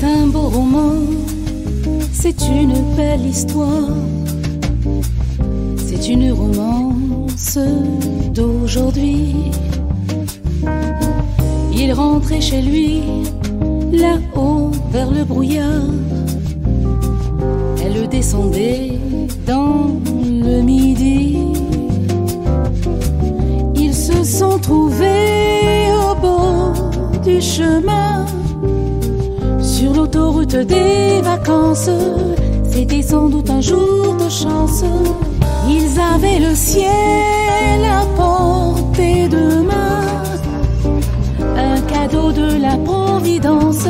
C'est un beau roman, c'est une belle histoire. C'est une romance d'aujourd'hui. Il rentrait chez lui, là-haut vers le brouillard. Elle descendait dans le midi. Ils se sont trouvés au bord du chemin des vacances. C'était sans doute un jour de chance. Ils avaient le ciel à portée de main, un cadeau de la Providence.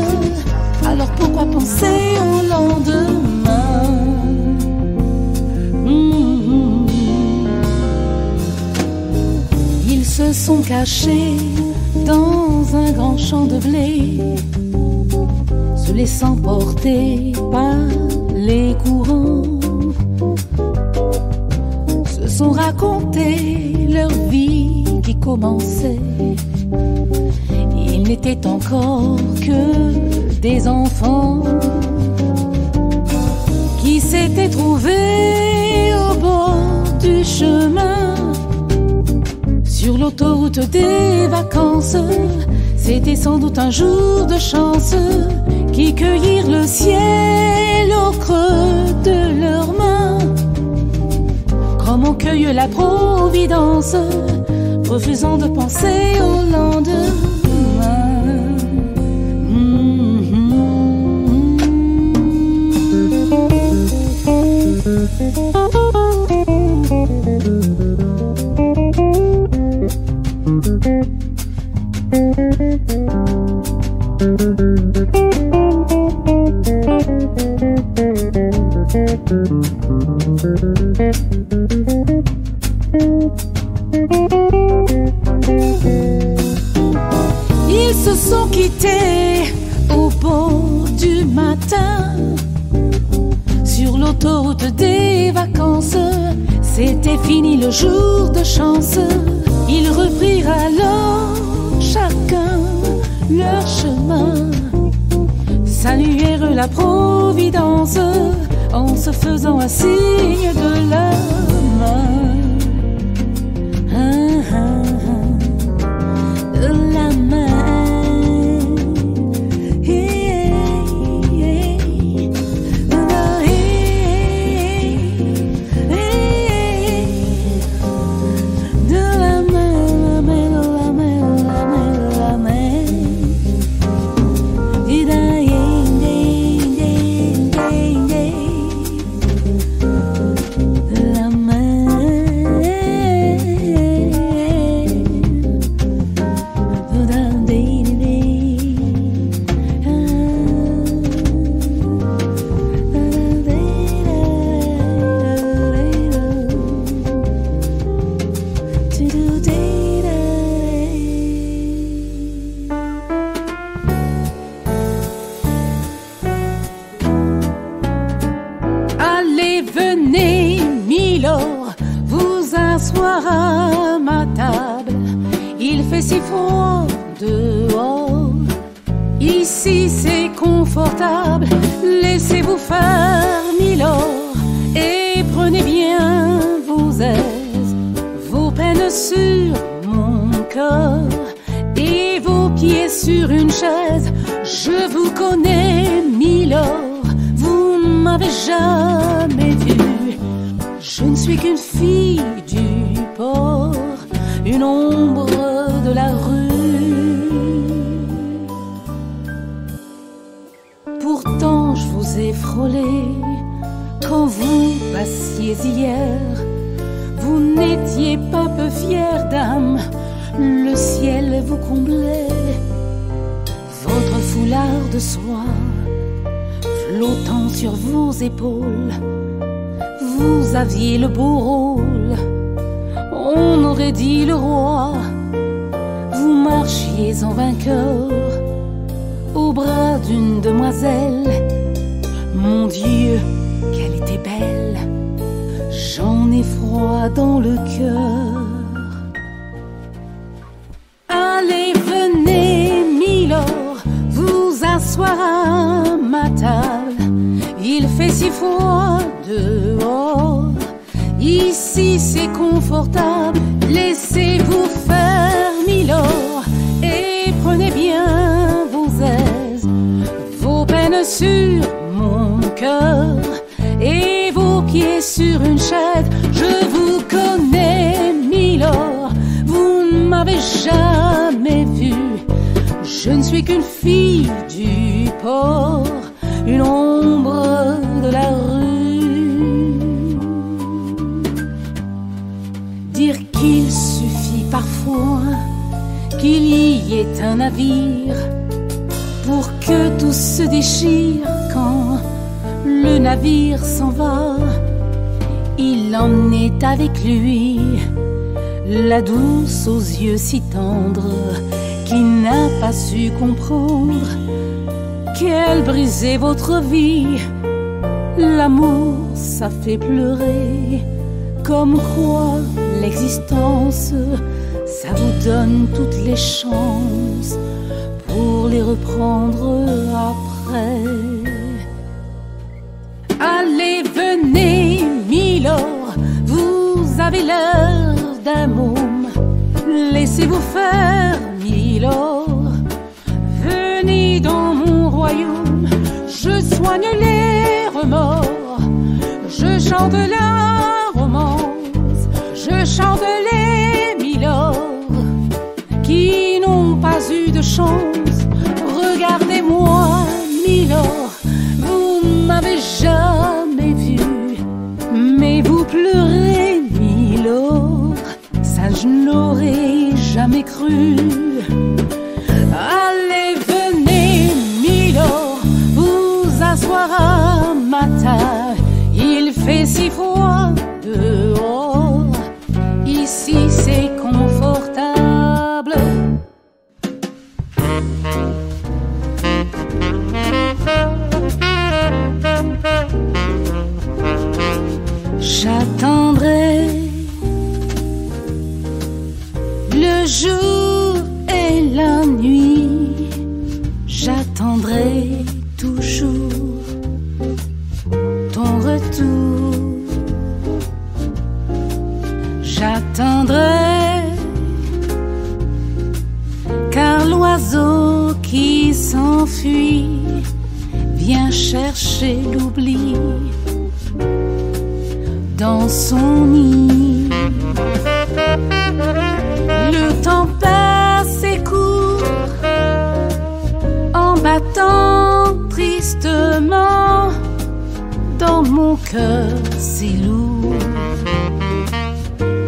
Alors pourquoi penser au lendemain? Ils se sont cachés dans un grand champ de blé, se laissant porter par les courants se sont racontés leur vie qui commençait. Ils n'étaient encore que des enfants qui s'étaient trouvés au bord du chemin. Sur l'autoroute des vacances, c'était sans doute un jour de chance qui cueillirent le ciel au creux de leurs mains comme on cueille la providence, refusant de penser au lendemain. Ils se sont quittés au bord du matin sur l'autoroute des vacances. C'était fini le jour de chance. Ils reprirent alors chacun leur chemin. Saluèrent la Providence en se faisant un signe de la sur mon corps et vos pieds sur une chaise. Je vous connais, Milord, vous ne m'avez jamais vu. Je ne suis qu'une fille du port, une ombre de la rue. Pourtant, je vous ai frôlé quand vous passiez hier. Vous n'étiez pas peu fière d'âme, le ciel vous comblait. Votre foulard de soie flottant sur vos épaules, vous aviez le beau rôle. On aurait dit le roi, vous marchiez en vainqueur au bras d'une demoiselle. Mon Dieu, qu'elle était belle, j'en ai froid dans le cœur. Allez, venez, Milord, vous asseoir à table. Il fait si froid dehors. Ici c'est confortable. Laissez-vous faire, Milord, et prenez bien vos aises, vos peines sur mon cœur sur une chaise. Je vous connais, Milord, vous ne m'avez jamais vu. Je ne suis qu'une fille du port, une ombre de la rue. Dire qu'il suffit parfois qu'il y ait un navire pour que tout se déchire quand le navire s'en va. Il en est avec lui la douce aux yeux si tendres qui n'a pas su comprendre qu'elle brisait votre vie. L'amour, ça fait pleurer, comme quoi l'existence, ça vous donne toutes les chances pour les reprendre après. Avez l'air d'un môme, laissez-vous faire, Milord. Venez dans mon royaume, je soigne les remords, je chante la romance, je chante les Milords qui n'ont pas eu de chance. Regardez-moi, Milord, vous m'avez jamais vu, mais vous pleurez, je n'aurais jamais cru. Jour et la nuit. J'attendrai toujours ton retour. J'attendrai car l'oiseau qui s'enfuit vient chercher l'oubli dans son nid. Tristement dans mon cœur, c'est lourd.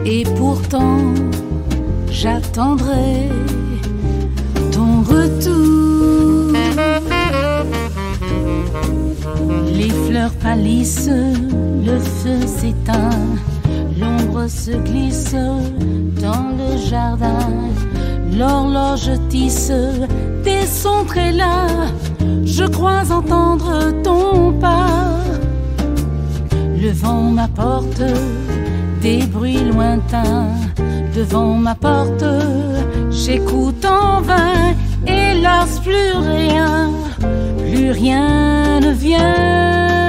Et pourtant, j'attendrai ton retour. Les fleurs pâlissent, le feu s'éteint, l'ombre se glisse dans le jardin. L'horloge tisse des sons je crois entendre ton pas. Le vent m'apporte des bruits lointains devant ma porte. J'écoute en vain, hélas, plus rien, plus rien ne vient.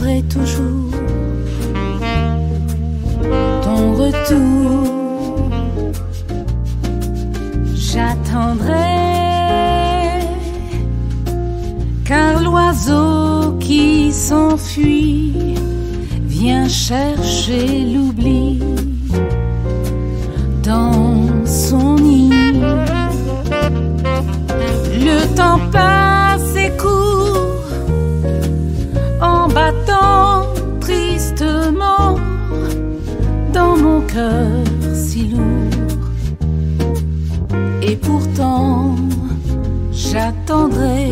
J'attendrai toujours ton retour. J'attendrai car l'oiseau qui s'enfuit vient chercher l'oubli dans son nid. Le temps passe tristement dans mon cœur si lourd. Et pourtant, j'attendrai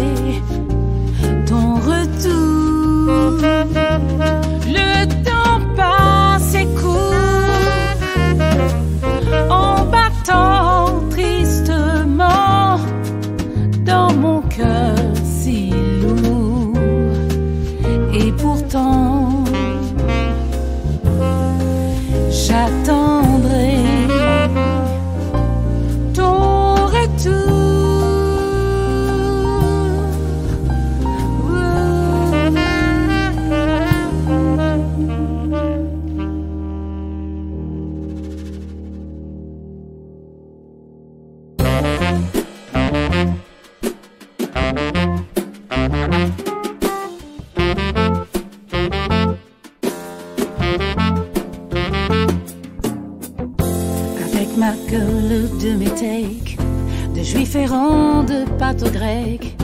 de pâte au grec,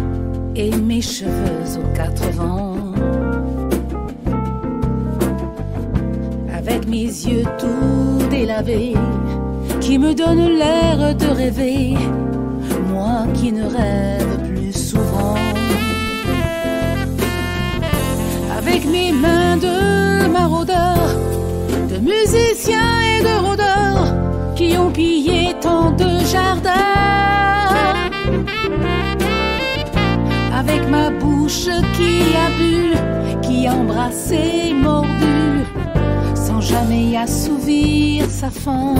et mes cheveux aux quatre vents. Avec mes yeux tout délavés, qui me donnent l'air de rêver, moi qui ne rêve plus qui a bu, qui a embrassé, mordu, sans jamais assouvir sa faim.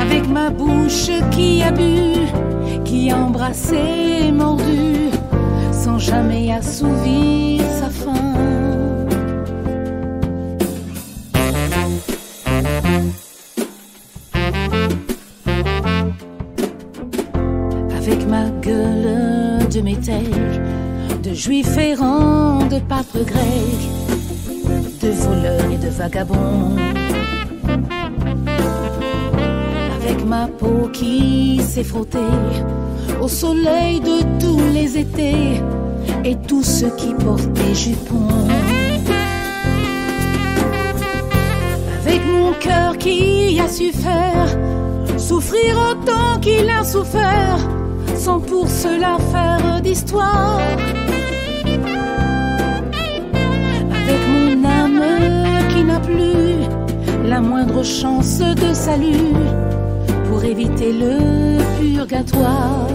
avec ma bouche qui a bu, qui a embrassé, mordu, sans jamais assouvir de métèque, de juif errant, de pâtre grec, de voleurs et de vagabonds avec ma peau qui s'est frottée au soleil de tous les étés et tous ceux qui portaient jupons. Avec mon cœur qui a su faire souffrir autant qu'il a souffert, sans pour cela faire d'histoire. Avec mon âme qui n'a plus la moindre chance de salut pour éviter le purgatoire.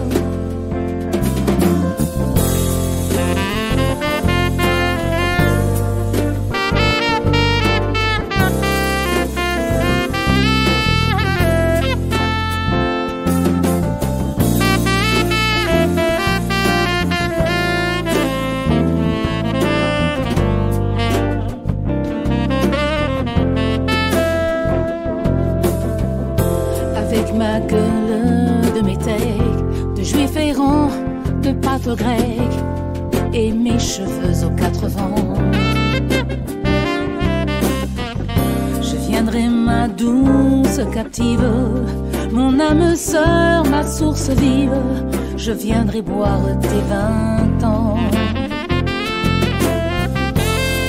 Âme ma source vive, je viendrai boire tes vingt ans.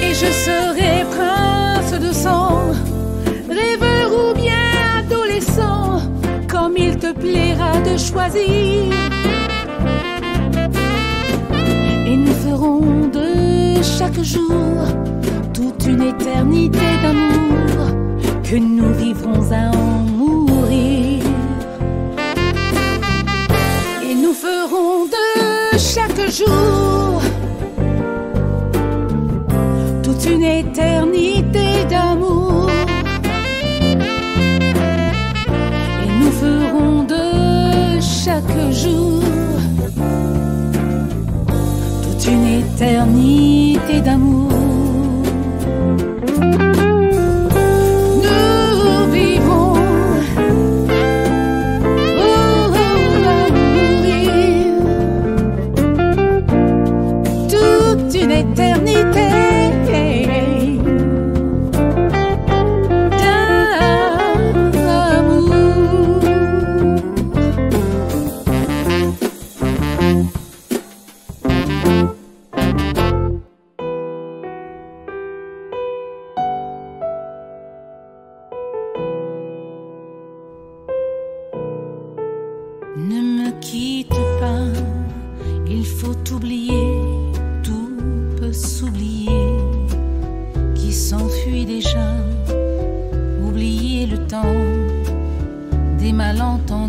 Et je serai prince de sang, rêveur ou bien adolescent, comme il te plaira de choisir. Et nous ferons de chaque jour toute une éternité d'amour que nous vivrons à en chaque jour toute une éternité d'amour. Et nous ferons de chaque jour toute une éternité d'amour.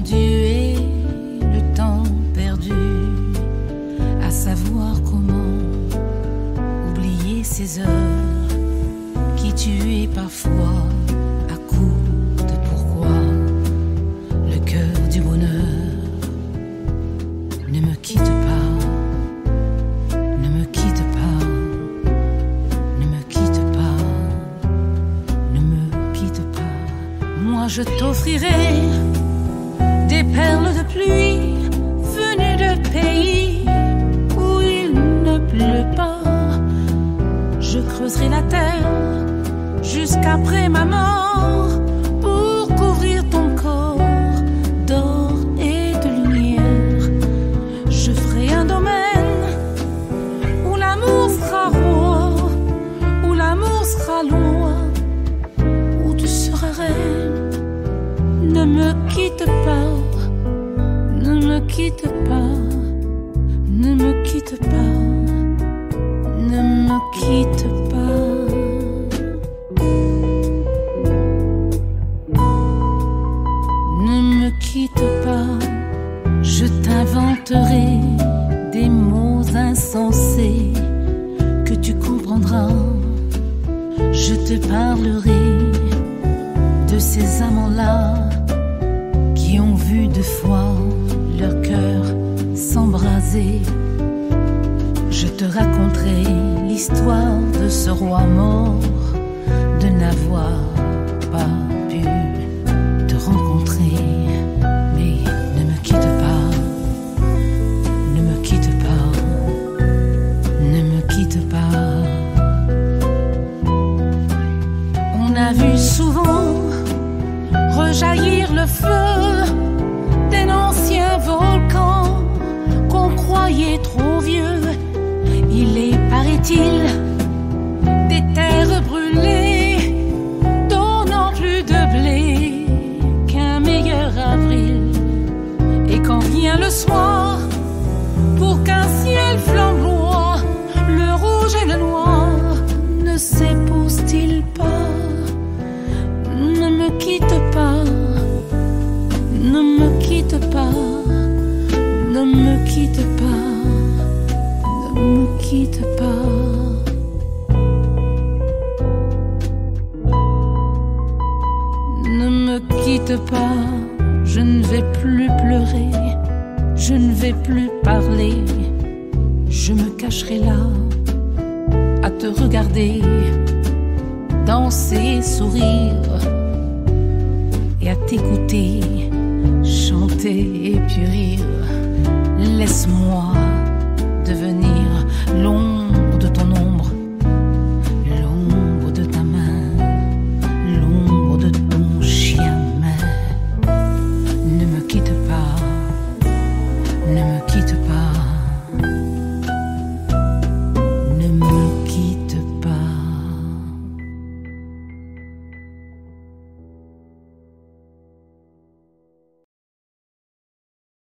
Le temps perdu à savoir comment oublier ces heures qui tuaient parfois à coup de pourquoi le cœur du bonheur ne me quitte pas, ne me quitte pas, ne me quitte pas, ne me quitte pas. Moi je t'offrirai des perles de pluie venues de pays où il ne pleut pas. Je creuserai la terre jusqu'après ma mort pour couvrir ton corps d'or et de lumière. Je ferai un domaine où l'amour sera roi, où l'amour sera loi, où tu seras reine. Ne me quitte pas, quitte pas, ne me quitte pas, ne me quitte pas. Ne me quitte pas, je t'inventerai des mots insensés que tu comprendras. Je te parlerai amor. Pas, je ne vais plus pleurer, je ne vais plus parler, je me cacherai là à te regarder, danser, sourire